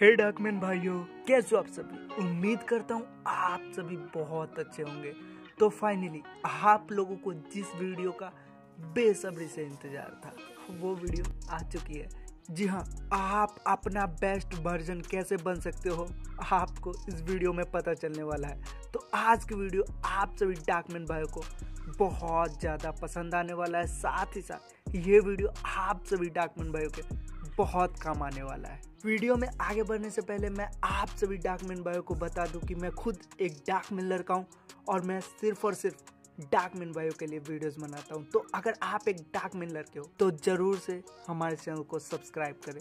हे डाकमैन भाइयों, कैसे हो आप सभी? उम्मीद करता हूँ आप सभी बहुत अच्छे होंगे। तो फाइनली आप लोगों को जिस वीडियो का बेसब्री से इंतज़ार था, वो वीडियो आ चुकी है। जी हाँ आप अपना बेस्ट वर्जन कैसे बन सकते हो, आपको इस वीडियो में पता चलने वाला है। तो आज की वीडियो आप सभी डाकमैन भाइयों को बहुत ज़्यादा पसंद आने वाला है। साथ ही साथ ये वीडियो आप सभी डाकमैन भाइयों के बहुत काम आने वाला है। वीडियो में आगे बढ़ने से पहले मैं आप सभी डाकमैन बायो को बता दूँ कि मैं खुद एक डाक मिल लड़का हूँ और मैं सिर्फ़ और सिर्फ़ डाक मिन भाइयों के लिए वीडियोस बनाता हूँ। तो अगर आप एक डाक मिन लड़के हो तो ज़रूर से हमारे चैनल को सब्सक्राइब करें।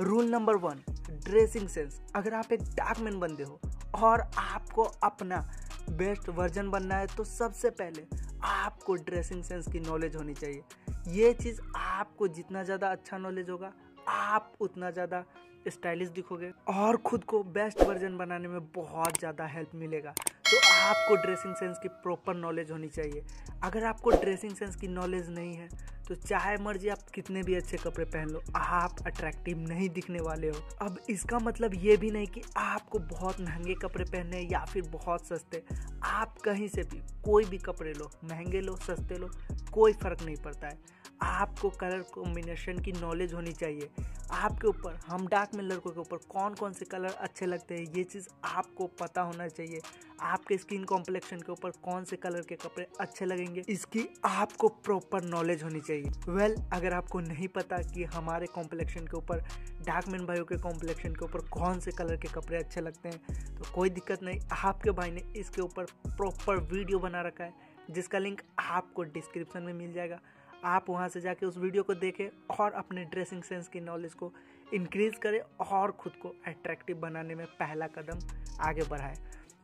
Rule number one dressing sense अगर आप एक डाक मिन बंदे हो और आपको अपना बेस्ट वर्जन बनना है तो सबसे पहले आपको ड्रेसिंग सेंस की नॉलेज होनी चाहिए। ये चीज़ आपको जितना ज़्यादा अच्छा नॉलेज होगा आप उतना ज़्यादा स्टाइलिश दिखोगे और खुद को बेस्ट वर्जन बनाने में बहुत ज़्यादा हेल्प मिलेगा। तो आपको ड्रेसिंग सेंस की प्रॉपर नॉलेज होनी चाहिए। अगर आपको ड्रेसिंग सेंस की नॉलेज नहीं है तो चाहे मर्ज़ी आप कितने भी अच्छे कपड़े पहन लो, आप अट्रैक्टिव नहीं दिखने वाले हो। अब इसका मतलब ये भी नहीं कि आपको बहुत महँगे कपड़े पहनने या फिर बहुत सस्ते। आप कहीं से भी कोई भी कपड़े लो, महँगे लो, सस्ते लो, कोई फ़र्क नहीं पड़ता है। आपको कलर कॉम्बिनेशन की नॉलेज होनी चाहिए। आपके ऊपर हम डार्क में लड़कों के ऊपर कौन कौन से कलर अच्छे लगते हैं ये चीज़ आपको पता होना चाहिए। आपके स्किन कॉम्प्लेक्शन के ऊपर कौन से कलर के कपड़े अच्छे लगेंगे इसकी आपको प्रॉपर नॉलेज होनी चाहिए। वेल well, अगर आपको नहीं पता कि हमारे कॉम्प्लेक्शन के ऊपर डार्क मैन भाइयों के कॉम्प्लेक्शन के ऊपर कौन से कलर के कपड़े अच्छे लगते हैं तो कोई दिक्कत नहीं। आपके भाई ने इसके ऊपर प्रॉपर वीडियो बना रखा है जिसका लिंक आपको डिस्क्रिप्शन में मिल जाएगा। आप वहाँ से जाके उस वीडियो को देखें और अपने ड्रेसिंग सेंस की नॉलेज को इंक्रीज करें और खुद को अट्रैक्टिव बनाने में पहला कदम आगे बढ़ाएँ।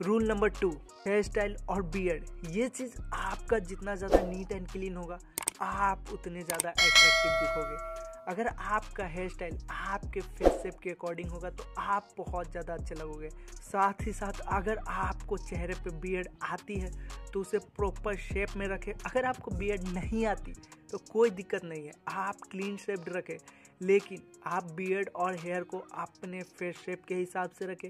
Rule number two hair style और बियर्ड ये चीज़ आपका जितना ज़्यादा नीट एंड क्लीन होगा, आप उतने ज़्यादा अट्रैक्टिव दिखोगे। अगर आपका हेयर स्टाइल आपके फेस शेप के अकॉर्डिंग होगा तो आप बहुत ज़्यादा अच्छे लगोगे। साथ ही साथ अगर आपको चेहरे पे बियर्ड आती है तो उसे प्रॉपर शेप में रखें। अगर आपको बियर्ड नहीं आती तो कोई दिक्कत नहीं है। आप क्लीन शेप्ड रखें। लेकिन आप बियर्ड और हेयर को अपने फेस शेप के हिसाब से रखें।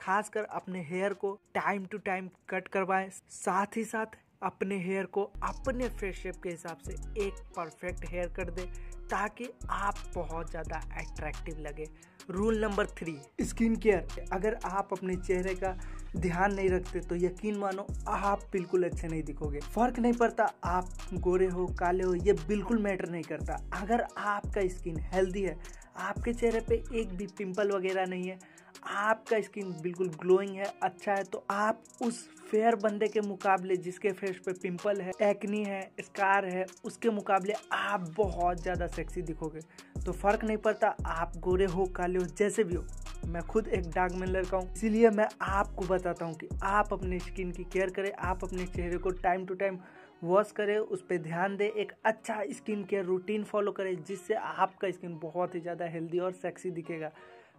खासकर अपने हेयर को टाइम टू टाइम कट करवाएँ। साथ ही साथ अपने हेयर को अपने फेस शेप के हिसाब से एक परफेक्ट हेयर कट दे, ताकि आप बहुत ज़्यादा अट्रैक्टिव लगे। Rule number three skin care अगर आप अपने चेहरे का ध्यान नहीं रखते तो यकीन मानो आप बिल्कुल अच्छे नहीं दिखोगे। फ़र्क नहीं पड़ता आप गोरे हो, काले हो, ये बिल्कुल मैटर नहीं करता। अगर आपका स्किन हेल्दी है, आपके चेहरे पे एक भी पिंपल वगैरह नहीं है आपका स्किन बिल्कुल ग्लोइंग है अच्छा है तो आप उस फेयर बंदे के मुकाबले जिसके फेस पे पिंपल है एक्नी है स्कार है, उसके मुकाबले आप बहुत ज़्यादा सेक्सी दिखोगे। तो फ़र्क नहीं पड़ता, आप गोरे हो, काले हो, जैसे भी हो। मैं खुद एक डार्क मैन लड़का हूँ, इसीलिए मैं आपको बताता हूँ कि आप अपने स्किन की केयर करें, आप अपने चेहरे को टाइम टू टाइम वॉश करें, उस पर ध्यान दें, एक अच्छा स्किन केयर रूटीन फॉलो करें, जिससे आपका स्किन बहुत ही ज़्यादा हेल्दी और सेक्सी दिखेगा।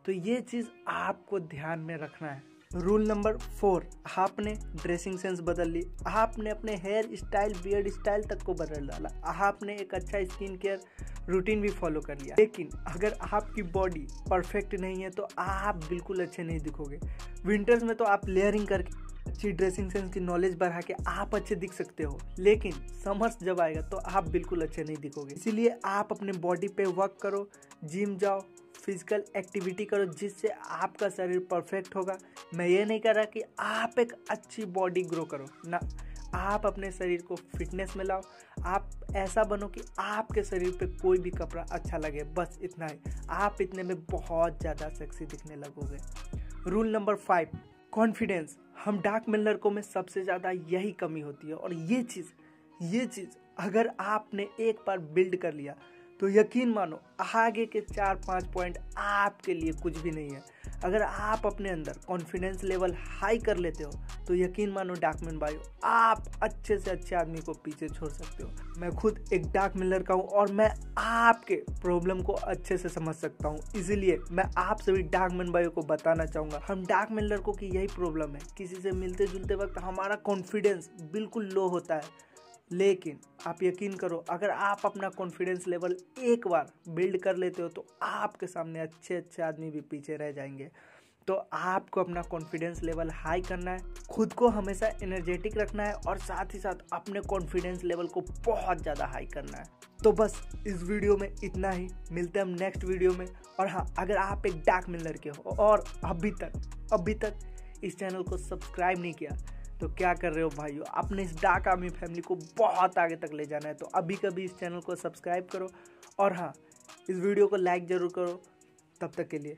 तो ये चीज़ आपको ध्यान में रखना है। रूल नंबर फोर आपने ड्रेसिंग सेंस बदल ली। आपने अपने हेयर स्टाइल बियर्ड स्टाइल तक को बदल डाला। आपने एक अच्छा स्किन केयर रूटीन भी फॉलो कर लिया। लेकिन अगर आपकी बॉडी परफेक्ट नहीं है तो आप बिल्कुल अच्छे नहीं दिखोगे। विंटर्स में तो आप लेयरिंग करके अच्छी ड्रेसिंग सेंस की नॉलेज बढ़ा के आप अच्छे दिख सकते हो। लेकिन समर्स जब आएगा तो आप बिल्कुल अच्छे नहीं दिखोगे। इसीलिए आप अपने बॉडी पे वर्क करो जिम जाओ फ़िज़िकल एक्टिविटी करो जिससे आपका शरीर परफेक्ट होगा। मैं ये नहीं कर रहा कि आप एक अच्छी बॉडी ग्रो करो। ना, आप अपने शरीर को फिटनेस में लाओ। आप ऐसा बनो कि आपके शरीर पे कोई भी कपड़ा अच्छा लगे। बस इतना ही। आप इतने में बहुत ज़्यादा सेक्सी दिखने लगोगे। रूल नंबर फाइव कॉन्फिडेंस हम डार्क मिलर को में सबसे ज़्यादा यही कमी होती है। और ये चीज़ ये चीज़ अगर आपने एक बार बिल्ड कर लिया तो यकीन मानो, आगे के चार पाँच पॉइंट आपके लिए कुछ भी नहीं है। अगर आप अपने अंदर कॉन्फिडेंस लेवल हाई कर लेते हो तो यकीन मानो डार्कमैन भाई आप अच्छे से अच्छे आदमी को पीछे छोड़ सकते हो। मैं खुद एक डार्क मिलर का हूँ और मैं आपके प्रॉब्लम को अच्छे से समझ सकता हूँ। इसीलिए मैं आप सभी डार्क मैन भाइयों को बताना चाहूँगा, हम डार्क मैन को की यही प्रॉब्लम है। किसी से मिलते जुलते वक्त हमारा कॉन्फिडेंस बिल्कुल लो होता है। लेकिन आप यकीन करो, अगर आप अपना कॉन्फिडेंस लेवल एक बार बिल्ड कर लेते हो तो आपके सामने अच्छे अच्छे आदमी भी पीछे रह जाएँगे। तो आपको अपना कॉन्फिडेंस लेवल हाई करना है, खुद को हमेशा एनर्जेटिक रखना है, और साथ ही साथ अपने कॉन्फिडेंस लेवल को बहुत ज़्यादा हाई करना है। तो बस इस वीडियो में इतना ही। मिलते हैं हम नेक्स्ट वीडियो में। और हाँ अगर आप एक डार्क मिलर के हो, और अभी तक अभी तक इस चैनल को सब्सक्राइब नहीं किया तो क्या कर रहे हो भाइयों? अपने इस डाक आर्मी फैमिली को बहुत आगे तक ले जाना है। तो अभी कभी इस चैनल को सब्सक्राइब करो और हाँ इस वीडियो को लाइक ज़रूर करो। तब तक के लिए।